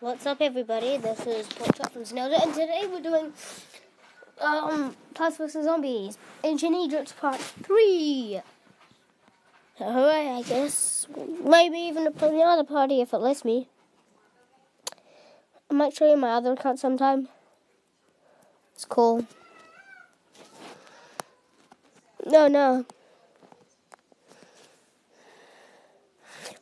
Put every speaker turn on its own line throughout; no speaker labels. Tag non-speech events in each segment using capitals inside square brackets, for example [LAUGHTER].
What's up, everybody? This is Portrait from Snowden, and today we're doing um Plants vs Zombies Ancient Egypt Part Three. Hooray! I guess maybe even play the other party if it lets me. I might show you my other account sometime. It's cool. No, no.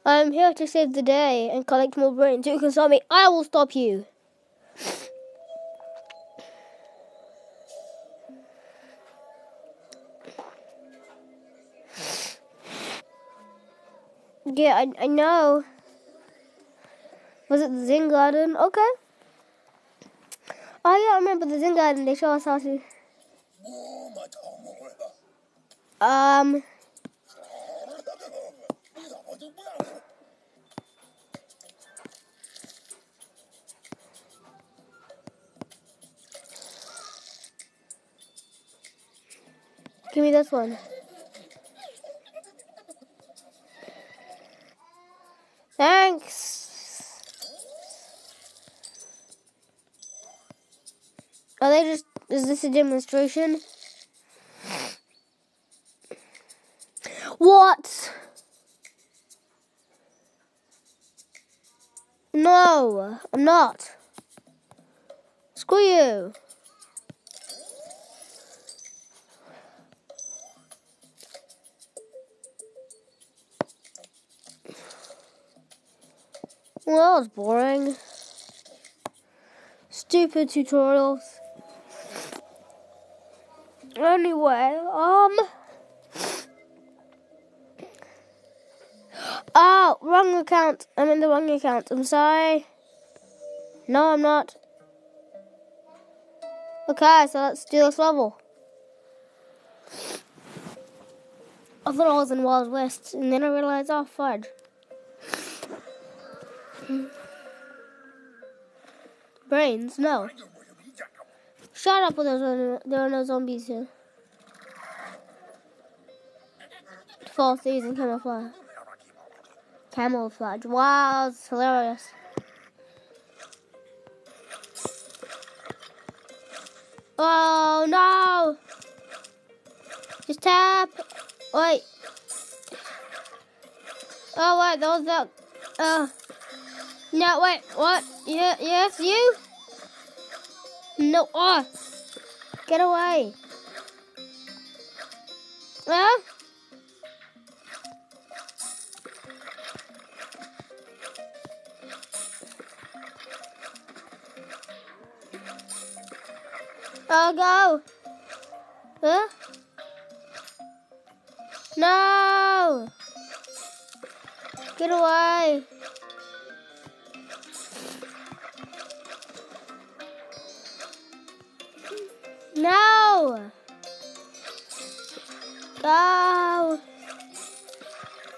I'm here to save the day and collect more brains. You can stop me. I will stop you. Yeah, I, I know. Was it the Zen Garden? Okay. Oh yeah, I remember the Zen Garden. They show us how to. Um. Me this one. Thanks. Are they just, is this a demonstration? What? No, I'm not. Screw you. Well, that was boring. Stupid tutorials. Anyway, um. Oh, wrong account. I'm in the wrong account. I'm sorry. No, I'm not. Okay, so let's do this level. I thought I was in Wild West, and then I realized, oh, fudge. Brains? No. Shut up with those. There are no zombies here. False season camouflage. Camouflage. Wow, that's hilarious. Oh no! Just tap. Wait. Oh wait, was the. Uh. No, wait, what? Yeah, yes, you? No, oh, get away. Huh? Oh, go. Huh? No. Get away. Go!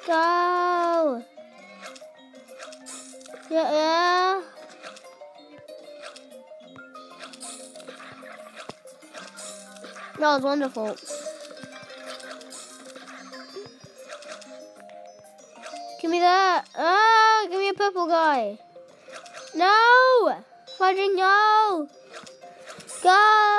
Go! Yeah. That was wonderful. Give me that. Ah, give me a purple guy. No! Fudging, no! Go!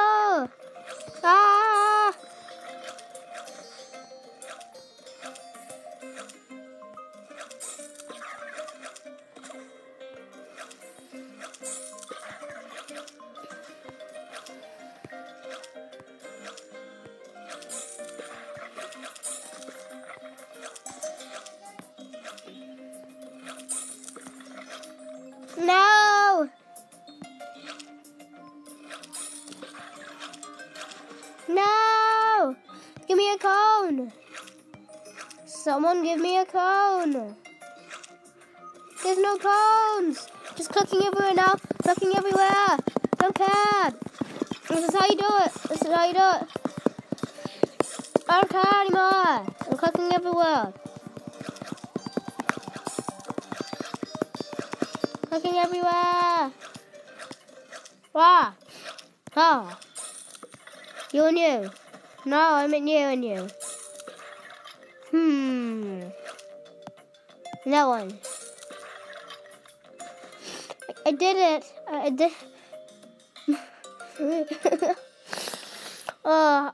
Someone give me a cone! There's no cones! Just cooking everywhere now. Cooking everywhere! Don't care! This is how you do it! This is how you do it! I don't care anymore! I'm cooking everywhere! Cooking everywhere! Wow! Oh! You're new. No, I meant you and you. Hmm. That one. I, did it. I did. [LAUGHS] uh,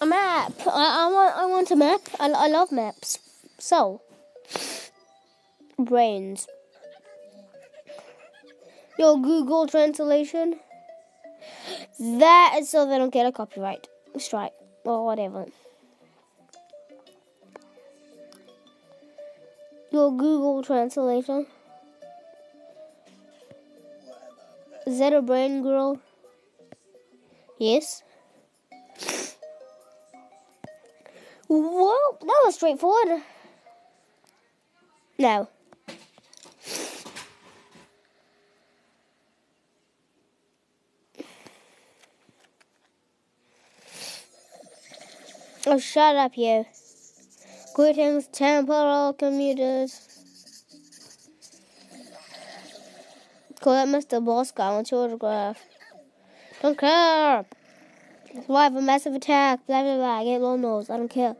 a map. I, I want. I want a map. I, I love maps. So, brains. Your Google translation. That is so they don't get a copyright strike or whatever. Your Google translation. Is that a brain girl? Yes. Well, that was straightforward. No. Oh, shut up, you. Greetings, temporal commuters. Call that Mr. Boss guy on your autograph. Don't care. Survive a massive attack. Blah, blah, blah. I get low nose. I don't care.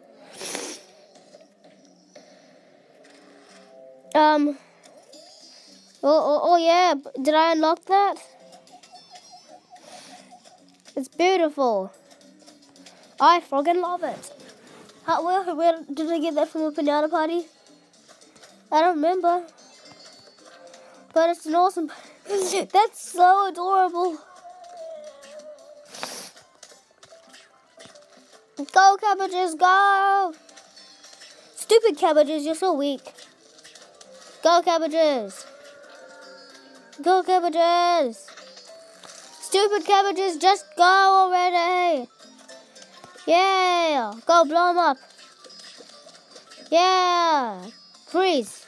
Um. Oh, oh, oh, yeah. Did I unlock that? It's beautiful. I fucking love it. How, where, where did I get that from a banana party? I don't remember. But it's an awesome. [LAUGHS] That's so adorable. Go, cabbages, go! Stupid cabbages, you're so weak. Go, cabbages. Go, cabbages. Stupid cabbages, just go already. Go blow them up. Yeah! Freeze.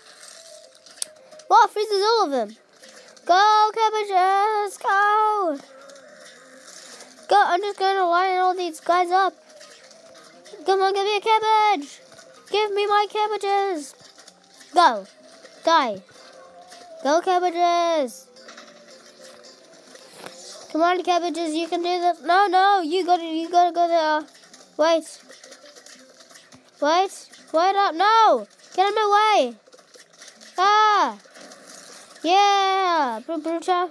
Wow, freezes all of them. Go, cabbages, go! Go, I'm just gonna line all these guys up. Come on, give me a cabbage! Give me my cabbages! Go! Die! Go, cabbages! Come on, cabbages, you can do this. No, no, you gotta, you gotta go there. Wait. Wait. Wait up. No! Get out of my way! Ah! Yeah! Bruta.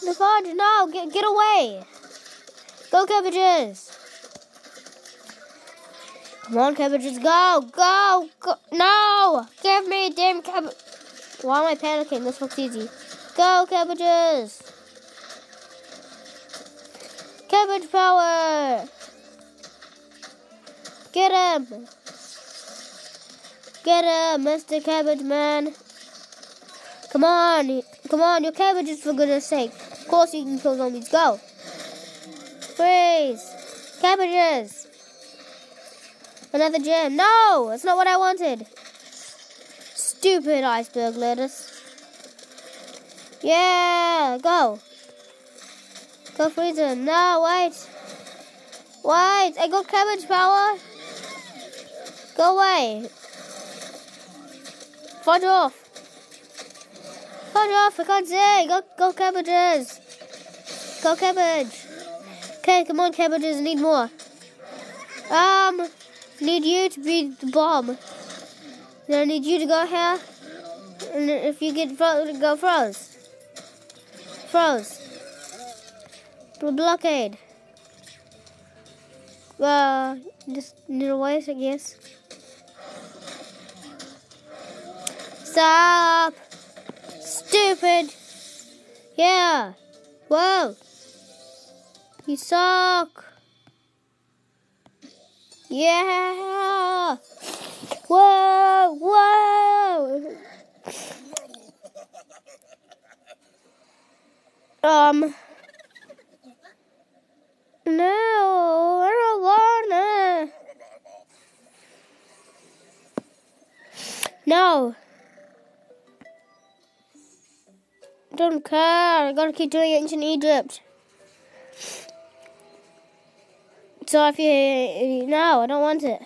The fudge, no! Get, get away! Go, cabbages! Come on, cabbages, go! Go! Go! No! Give me a damn cabbage! Why am I panicking? This looks easy. Go, cabbages! Cabbage power! Get him! Get him, Mr. Cabbage Man! Come on! Come on, your cabbages for goodness sake. Of course you can kill zombies. Go! Freeze! Cabbages! Another gem. No! That's not what I wanted. Stupid iceberg lettuce. Yeah! Go! Go freezer. No, wait. Wait, I got cabbage power. Go away. Fudge off. Fudge off, I can't see. Go, go cabbages. Go cabbage. Okay, come on cabbages, need more. Um, need you to be the bomb. Then I need you to go here. And if you get fro go froze. Froze blockade. Uh, just little ways, I guess. Stop! Stupid! Yeah! Whoa! You suck! Yeah! Whoa! Whoa! [LAUGHS] Um... No, I don't want it. No. Don't care. I gotta keep doing ancient Egypt. So if you no, I don't want it.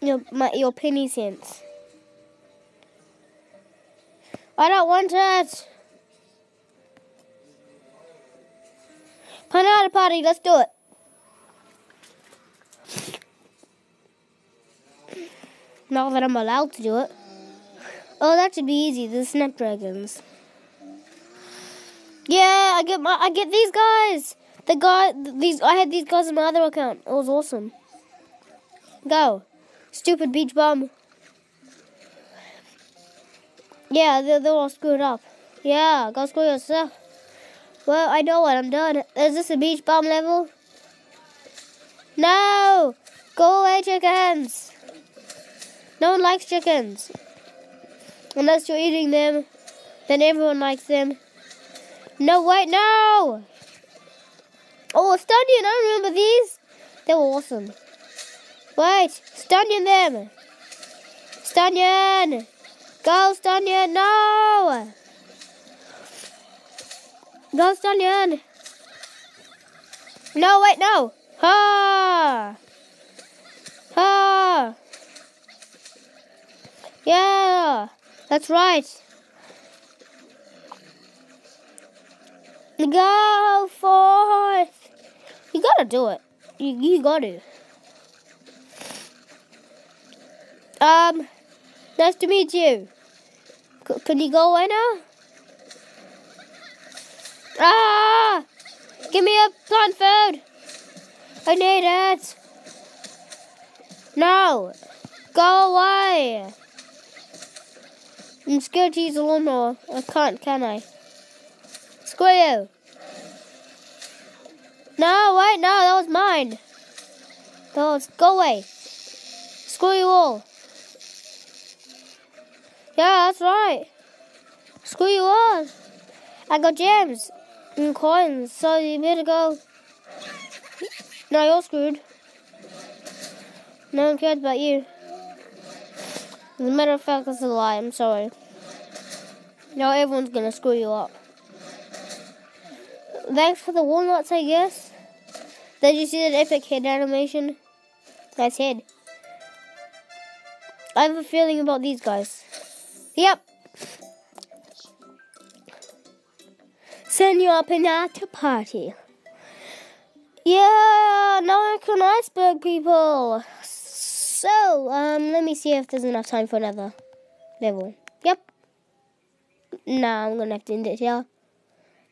Your my your penny cents. I don't want it. a party, let's do it. Now that I'm allowed to do it. Oh, that should be easy. The snapdragons. Yeah, I get my, I get these guys. The guy, these I had these guys in my other account. It was awesome. Go, stupid beach bum. Yeah, they're, they're all screwed up. Yeah, go screw yourself. Well, I know what I'm doing. Is this a beach bomb level? No! Go away, chickens! No one likes chickens. Unless you're eating them, then everyone likes them. No, wait, no! Oh, Stunion, I remember these. They were awesome. Wait, Stunion them. Stunion! Go, Stunion, no! Go, Stunion! No, wait, no! Ha! Ha! Yeah, that's right. Go forth. You gotta do it. You, you gotta. Um, nice to meet you. C can you go away now? Ah! Give me a plant food. I need it. No. Go away. I'm scared to use a lawnmower. I can't, can I? Screw you. No, wait, no, that was mine. That was, go away. Screw you all. Yeah, that's right. Screw you all. I got gems and coins, so you better go. No, you're screwed. No one cares about you. As a matter of fact, that's a lie. I'm sorry. Now everyone's gonna screw you up. Thanks for the walnuts, I guess. Did you see that epic head animation? Nice head. I have a feeling about these guys. Yep. Send you up Senor Pinata Party. Yeah, can iceberg people. So, um, let me see if there's enough time for another level. Yep. Nah, I'm gonna have to end it here.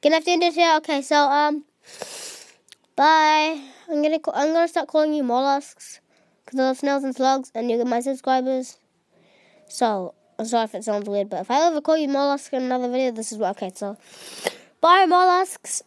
Gonna have to end it here. Okay, so um, bye. I'm gonna I'm gonna start calling you mollusks because I love snails and slugs, and you're my subscribers. So I'm sorry if it sounds weird, but if I ever call you mollusk in another video, this is what. Okay, so bye mollusks.